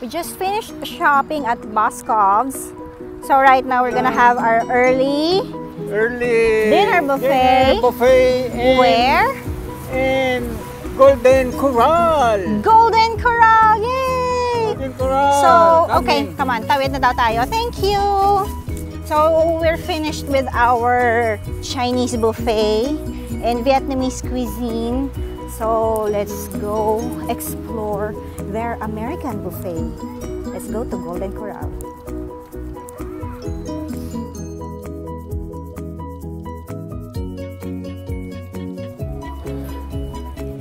We just finished shopping at Boscov's. So right now we're gonna have our early Early Dinner buffet. dinner buffet in, where? in Golden Corral. Golden Corral! Yay! Golden Corral. So, okay, Coming. come on, tawid na daw tayo. Thank you! So, we're finished with our Chinese buffet and Vietnamese cuisine. So, let's go explore their American buffet. Let's go to Golden Corral.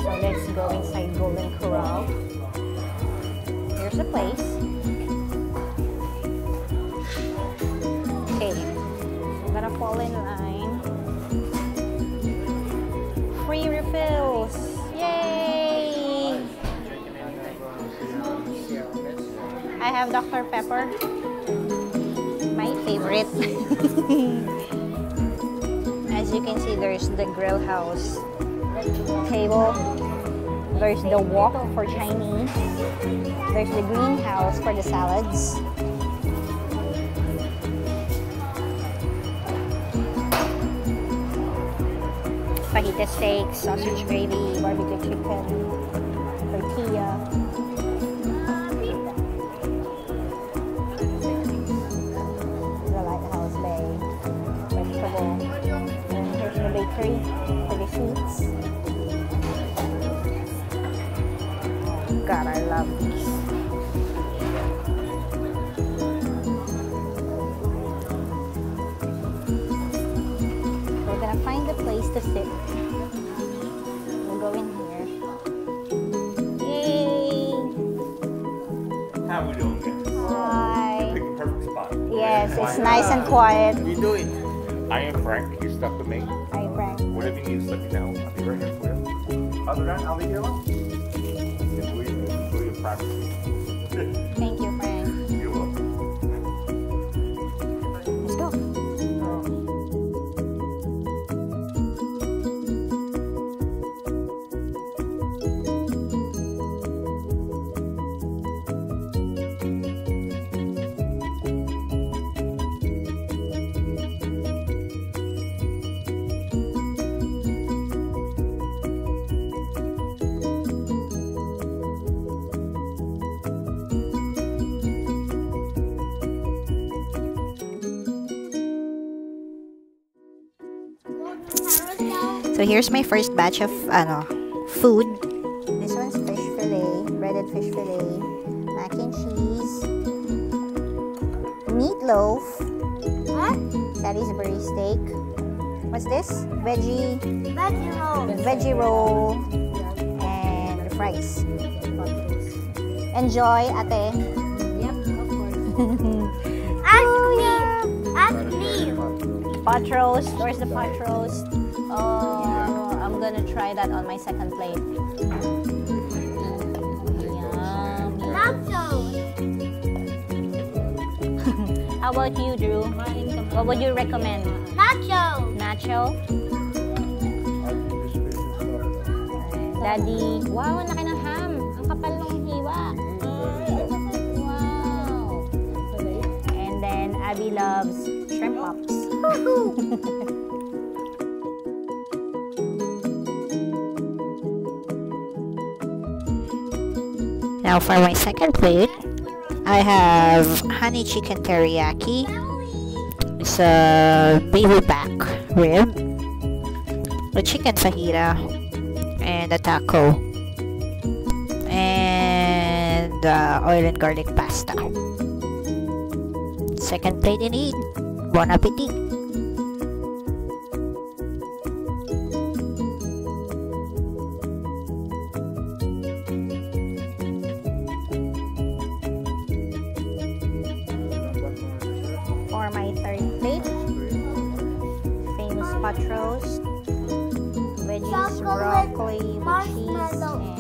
So, let's go inside Golden Corral. Here's the place. Okay, I'm gonna fall in line. I have Dr. Pepper. My favorite. As you can see, there's the grill house table. There's the wok for Chinese. There's the greenhouse for the salads. Fajita steak, sausage gravy, barbecue chicken, God, I love these. We're gonna find a place to sit. We'll go in here. Yay! How we doing? Hi. Pick a perfect spot. Yes, it's nice and quiet. You do it. I am Frank. You're stuck with me. I am Frank. Whatever you need, just let me know. I'll be right here for you. Other than that, I'll be here alone. Your, So here's my first batch of ano, food. This one's fish fillet, breaded fish fillet, mac and cheese, meatloaf, What? Salisbury steak. What's this? Veggie, Veggie roll. veggie roll, and the fries. Enjoy, ate. Yep, of course. Ask me. Ask me. Pot roast. Where's the pot roast? Oh, I'm gonna try that on my second plate. How about you, Drew? What would you recommend? Nachos. Nacho? Daddy. Wow, ang laki ng ham. Ang kapal ng hiwa. Wow. And then Abby loves shrimp pops. Now for my second plate, I have honey chicken teriyaki. It's a baby back rib, a chicken fajita, and a taco, and uh, oil and garlic pasta. Second plate indeed. Bon appetit! toast, veggies, broccoli, cheese, and